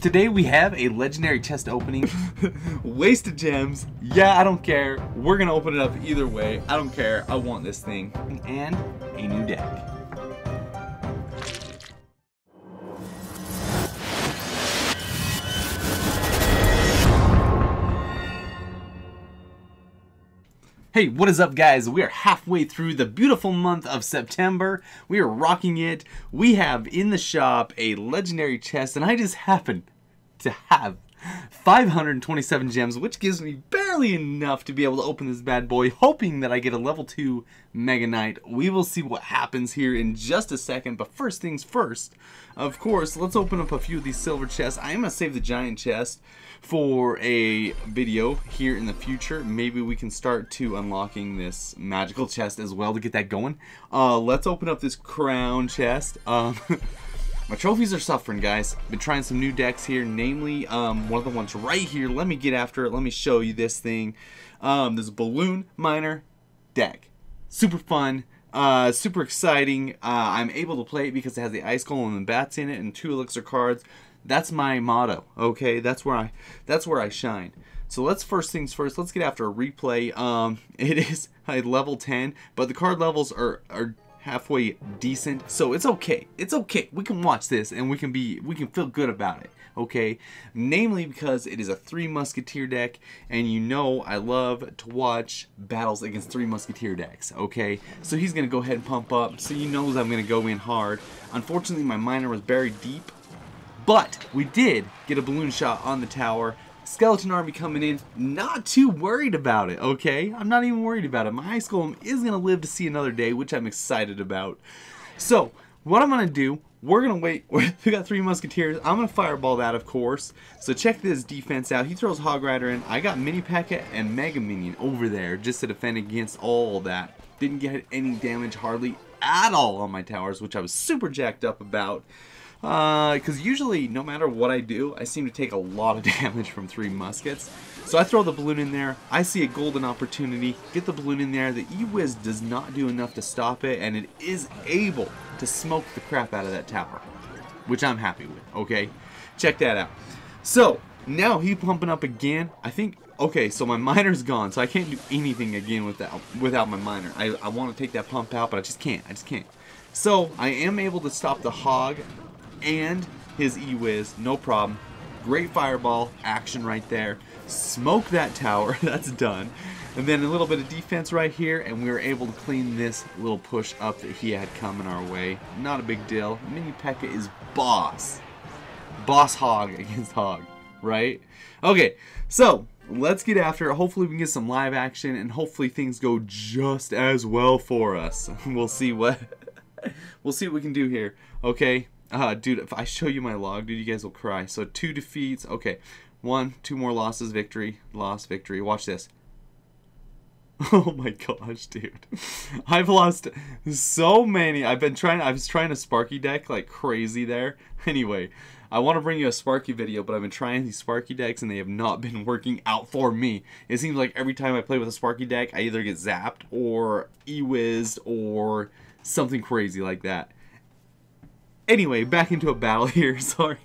Today we have a legendary chest opening. Wasted gems. Yeah, I don't care. We're gonna open it up either way. I don't care. I want this thing. And a new deck. Hey, what is up guys? We are halfway through the beautiful month of September. We are rocking it. We have in the shop a legendary chest and I just happen to have 527 gems, which gives me barely enough to be able to open this bad boy, hoping that I get a level 2 Mega Knight. We will see what happens here in just a second, but first things first, of course, let's open up a few of these silver chests. I am going to save the giant chest for a video here in the future. Maybe we can start to unlocking this magical chest as well to get that going. Uh, let's open up this crown chest. Um, my trophies are suffering, guys. Been trying some new decks here, namely um, one of the ones right here. Let me get after it. Let me show you this thing. Um, this balloon miner deck. Super fun. Uh, super exciting. Uh, I'm able to play it because it has the ice golem and bats in it and two elixir cards. That's my motto. Okay, that's where I that's where I shine. So let's first things first. Let's get after a replay. Um, it is a level 10, but the card levels are are halfway decent, so it's okay. It's okay. We can watch this and we can be we can feel good about it. Okay, namely because it is a three musketeer deck, and you know I love to watch battles against three musketeer decks. Okay, so he's gonna go ahead and pump up, so he knows I'm gonna go in hard. Unfortunately, my miner was buried deep but we did get a balloon shot on the tower. Skeleton army coming in, not too worried about it, okay? I'm not even worried about it. My high school is going to live to see another day, which I'm excited about. So, what I'm going to do, we're going to wait. We got three musketeers. I'm going to fireball that, of course. So check this defense out. He throws Hog Rider in. I got Mini P.E.K.K.A. and Mega Minion over there just to defend against all that. Didn't get any damage hardly at all on my towers, which I was super jacked up about. Because uh, usually, no matter what I do, I seem to take a lot of damage from three muskets. So I throw the balloon in there. I see a golden opportunity. Get the balloon in there. The E-Wiz does not do enough to stop it, and it is able to smoke the crap out of that tower. Which I'm happy with, okay? Check that out. So, now he pumping up again. I think, okay, so my miner's gone, so I can't do anything again without, without my miner. I, I want to take that pump out, but I just can't. I just can't. So, I am able to stop the hog and his E-Wiz, no problem. Great fireball action right there. Smoke that tower, that's done. And then a little bit of defense right here, and we were able to clean this little push up that he had coming our way. Not a big deal. Mini P.E.K.K.A. is boss. Boss Hog against Hog, right? Okay, so let's get after it. Hopefully we can get some live action, and hopefully things go just as well for us. we'll see what... we'll see what we can do here, okay? Uh, dude, if I show you my log, dude, you guys will cry. So two defeats. Okay, one, two more losses, victory, loss, victory. Watch this. Oh my gosh, dude. I've lost so many. I've been trying, I was trying a Sparky deck like crazy there. Anyway, I want to bring you a Sparky video, but I've been trying these Sparky decks and they have not been working out for me. It seems like every time I play with a Sparky deck, I either get zapped or e-wizzed or something crazy like that. Anyway, back into a battle here, sorry.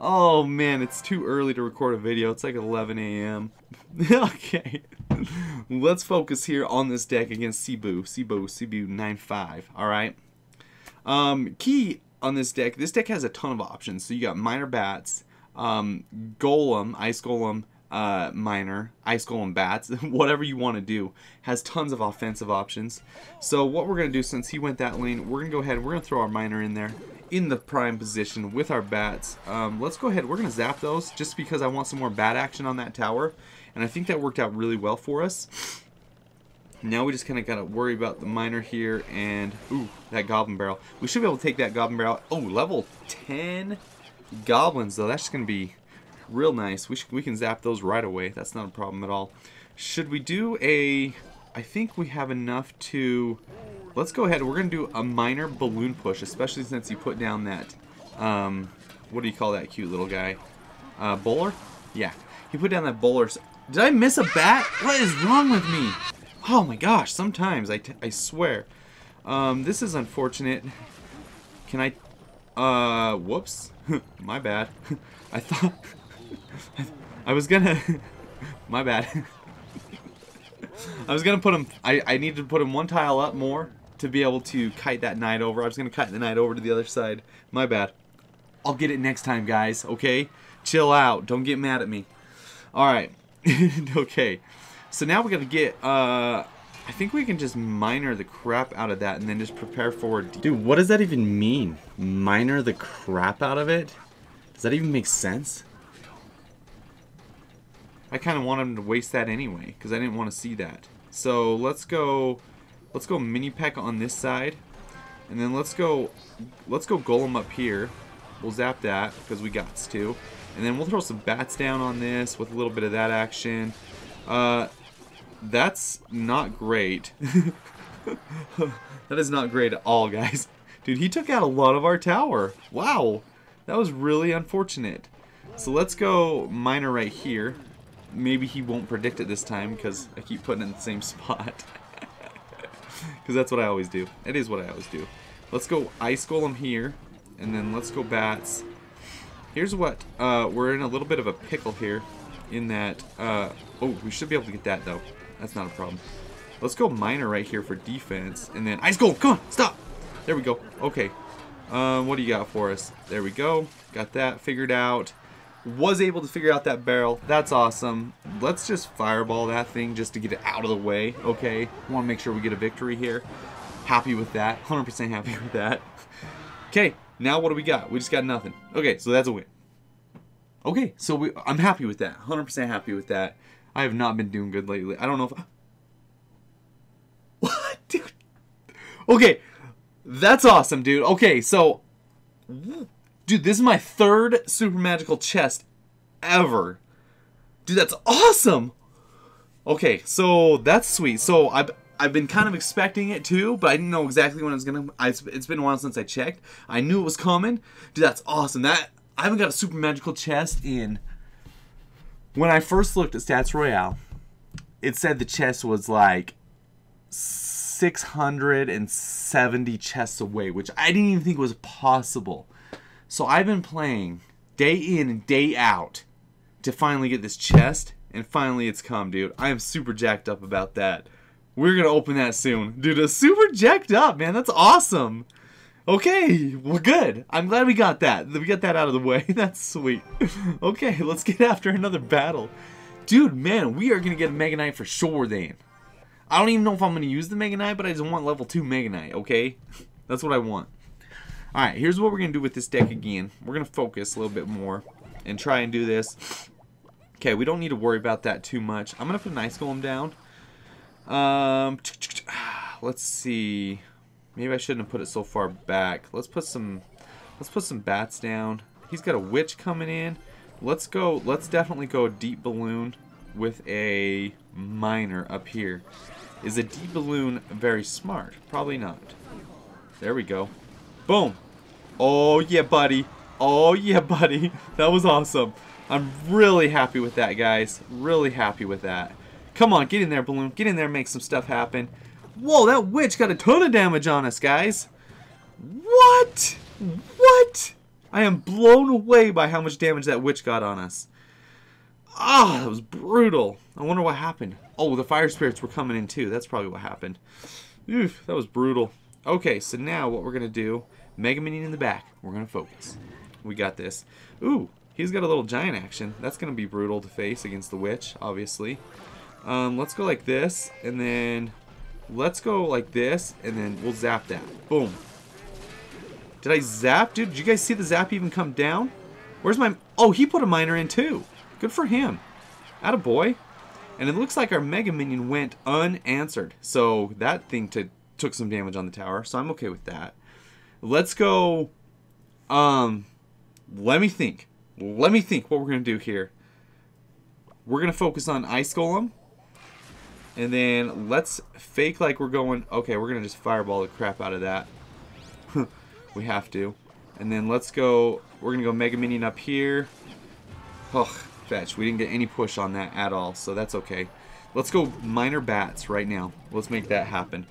oh man, it's too early to record a video. It's like 11 a.m. okay. Let's focus here on this deck against Cebu. Cebu, Cebu 9-5, alright? Um, key on this deck, this deck has a ton of options. So you got Miner Bats, um, Golem, Ice Golem, uh, ice golem bats, whatever you want to do, has tons of offensive options. So what we're going to do since he went that lane, we're going to go ahead and we're going to throw our miner in there in the prime position with our bats. Um, let's go ahead, we're going to zap those just because I want some more bat action on that tower. And I think that worked out really well for us. Now we just kind of got to worry about the miner here and, ooh, that goblin barrel. We should be able to take that goblin barrel. Oh, level 10 goblins though. That's just going to be real nice. We, we can zap those right away. That's not a problem at all. Should we do a... I think we have enough to... Let's go ahead. We're going to do a miner balloon push, especially since you put down that... Um, what do you call that cute little guy? Uh, bowler? Yeah. He put down that bowler. Did I miss a bat? What is wrong with me? Oh my gosh, sometimes, I, I swear. Um, this is unfortunate. Can I... Uh, whoops. My bad. I thought... I was gonna... My bad. I was gonna put him... I, I needed to put him one tile up more to be able to kite that knight over. I was gonna kite the knight over to the other side. My bad. I'll get it next time, guys, okay? Chill out. Don't get mad at me. Alright. okay. So now we gotta get, uh... I think we can just miner the crap out of that and then just prepare for... Dude, what does that even mean? Miner the crap out of it? Does that even make sense? I kind of want him to waste that anyway, because I didn't want to see that. So let's go, let's go mini peck on this side, and then let's go, let's go golem up here. We'll zap that because we got to, and then we'll throw some bats down on this with a little bit of that action. Uh, that's not great. that is not great at all, guys. Dude, he took out a lot of our tower. Wow, that was really unfortunate. So let's go miner right here maybe he won't predict it this time because I keep putting in the same spot. Because that's what I always do. It is what I always do. Let's go Ice Golem here, and then let's go Bats. Here's what, uh, we're in a little bit of a pickle here, in that, uh, oh, we should be able to get that though. That's not a problem. Let's go Miner right here for defense, and then Ice Golem, come on, stop! There we go, okay. Um, what do you got for us? There we go, got that figured out was able to figure out that barrel. That's awesome. Let's just fireball that thing just to get it out of the way, okay? Want to make sure we get a victory here. Happy with that. 100% happy with that. Okay, now what do we got? We just got nothing. Okay, so that's a win. Okay, so we, I'm happy with that. 100% happy with that. I have not been doing good lately. I don't know if... What? Dude. Okay, that's awesome, dude. Okay, so Dude, this is my third super magical chest ever. Dude, that's awesome. Okay, so that's sweet. So I've I've been kind of expecting it too, but I didn't know exactly when it was gonna. I, it's been a while since I checked. I knew it was coming. Dude, that's awesome. That I haven't got a super magical chest in. When I first looked at Stats Royale, it said the chest was like 670 chests away, which I didn't even think was possible. So I've been playing day in and day out to finally get this chest, and finally it's come, dude. I am super jacked up about that. We're gonna open that soon. Dude, super jacked up, man. That's awesome. Okay, well good. I'm glad we got that. We got that out of the way. That's sweet. Okay, let's get after another battle. Dude, man, we are gonna get a Mega Knight for sure then. I don't even know if I'm gonna use the Mega Knight, but I just want level 2 Mega Knight, okay? That's what I want. Alright, here's what we're going to do with this deck again. We're going to focus a little bit more and try and do this. Okay, we don't need to worry about that too much. I'm going to put an Ice Golem down. Um, let's see. Maybe I shouldn't have put it so far back. Let's put some let's put some bats down. He's got a witch coming in. Let's go let's definitely go deep balloon with a miner up here. Is a deep balloon very smart? Probably not. There we go. Boom. Oh, yeah, buddy. Oh, yeah, buddy. That was awesome. I'm really happy with that, guys. Really happy with that. Come on, get in there, Balloon. Get in there make some stuff happen. Whoa, that witch got a ton of damage on us, guys. What? What? I am blown away by how much damage that witch got on us. Ah, oh, that was brutal. I wonder what happened. Oh, the fire spirits were coming in too. That's probably what happened. Oof, that was brutal. Okay, so now what we're going to do, Mega Minion in the back. We're going to focus. We got this. Ooh, he's got a little giant action. That's going to be brutal to face against the Witch, obviously. Um, let's go like this, and then let's go like this, and then we'll zap that. Boom. Did I zap? Dude, did you guys see the zap even come down? Where's my... Oh, he put a miner in too. Good for him. a boy. And it looks like our Mega Minion went unanswered. So that thing to took some damage on the tower, so I'm okay with that. Let's go. Um, let me think. Let me think what we're gonna do here. We're gonna focus on Ice Golem, and then let's fake like we're going. Okay, we're gonna just fireball the crap out of that. we have to, and then let's go. We're gonna go Mega Minion up here. Oh, fetch. We didn't get any push on that at all, so that's okay. Let's go miner Bats right now. Let's make that happen.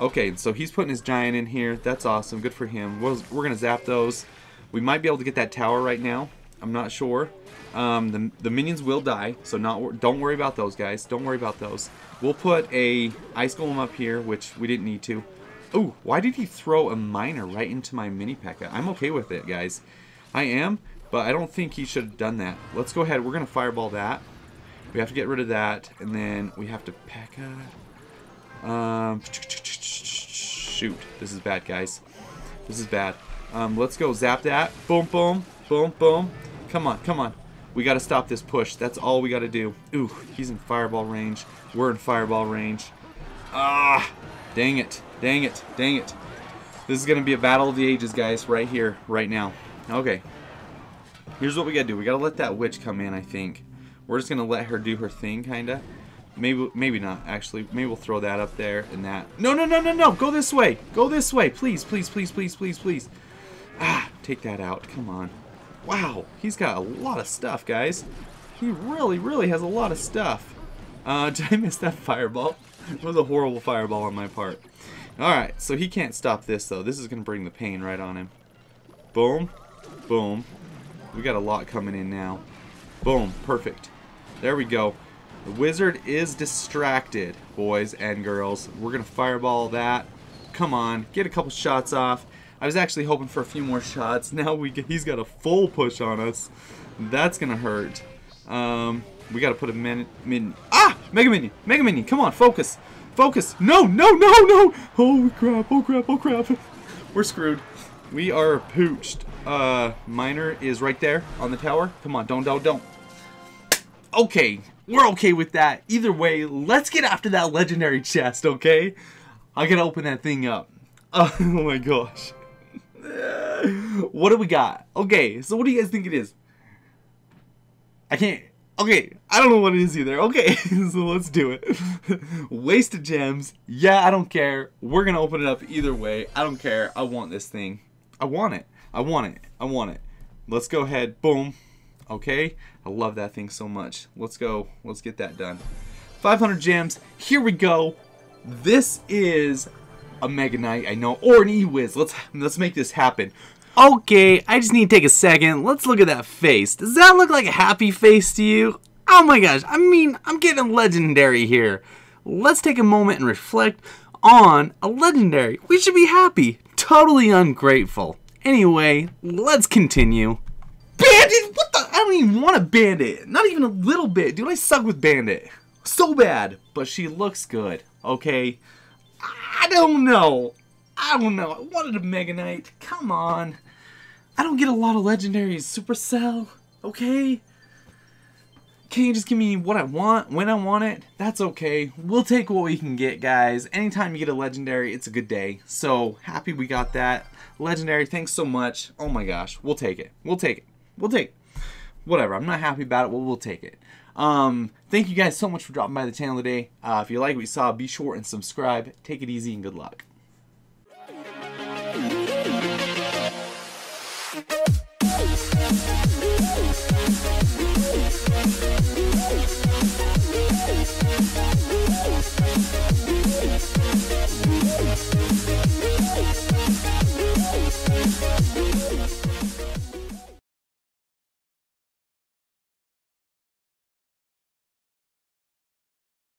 Okay, so he's putting his giant in here. That's awesome. Good for him. We're, we're going to zap those. We might be able to get that tower right now. I'm not sure. Um, the, the minions will die, so not don't worry about those guys. Don't worry about those. We'll put a ice golem up here, which we didn't need to. Oh, why did he throw a miner right into my mini P.E.K.K.A? I'm okay with it, guys. I am, but I don't think he should have done that. Let's go ahead. We're going to fireball that. We have to get rid of that, and then we have to P.E.K.K.A. Um, shoot. This is bad, guys. This is bad. Um, let's go. Zap that. Boom, boom, boom, boom. Come on, come on. We got to stop this push. That's all we got to do. Ooh, he's in fireball range. We're in fireball range. Ah, dang it. Dang it. Dang it. This is going to be a battle of the ages, guys, right here, right now. Okay. Here's what we got to do. We got to let that witch come in, I think. We're just going to let her do her thing, kind of. Maybe, maybe not, actually. Maybe we'll throw that up there and that. No, no, no, no, no. Go this way. Go this way. Please, please, please, please, please, please. Ah, take that out. Come on. Wow, he's got a lot of stuff, guys. He really, really has a lot of stuff. Uh, did I miss that fireball? it was a horrible fireball on my part. Alright, so he can't stop this, though. This is going to bring the pain right on him. Boom. Boom. We got a lot coming in now. Boom. Perfect. There we go. The wizard is distracted, boys and girls. We're going to fireball that. Come on. Get a couple shots off. I was actually hoping for a few more shots. Now we get, he's got a full push on us. That's going to hurt. Um, we got to put a min, min... Ah! Mega Minion! Mega Minion! Come on, focus! Focus! No, no, no, no! Holy crap, oh crap, oh crap. We're screwed. We are pooched. Uh, Miner is right there on the tower. Come on, don't, don't, don't. Okay, we're okay with that. Either way, let's get after that legendary chest, okay? I gotta open that thing up. Oh my gosh. what do we got? Okay, so what do you guys think it is? I can't. Okay, I don't know what it is either. Okay, so let's do it. Wasted gems. Yeah, I don't care. We're gonna open it up either way. I don't care. I want this thing. I want it. I want it. I want it. Let's go ahead. Boom. Okay. I love that thing so much. Let's go. Let's get that done. 500 gems. Here we go. This is a Mega Knight, I know, or an E-Wiz. Let's let's make this happen. Okay, I just need to take a second. Let's look at that face. Does that look like a happy face to you? Oh my gosh, I mean, I'm getting legendary here. Let's take a moment and reflect on a legendary. We should be happy, totally ungrateful. Anyway, let's continue. Bandit? What don't even want a bandit. Not even a little bit. Dude, I suck with bandit. So bad. But she looks good, okay? I don't know. I don't know. I wanted a Mega Knight. Come on. I don't get a lot of legendaries. Supercell, okay? Can you just give me what I want, when I want it? That's okay. We'll take what we can get, guys. Anytime you get a legendary, it's a good day. So, happy we got that. Legendary, thanks so much. Oh my gosh, we'll take it. We'll take it. We'll take it. Whatever, I'm not happy about it, well, we'll take it. Um, thank you guys so much for dropping by the channel today. Uh, if you like what you saw, be sure and subscribe. Take it easy and good luck.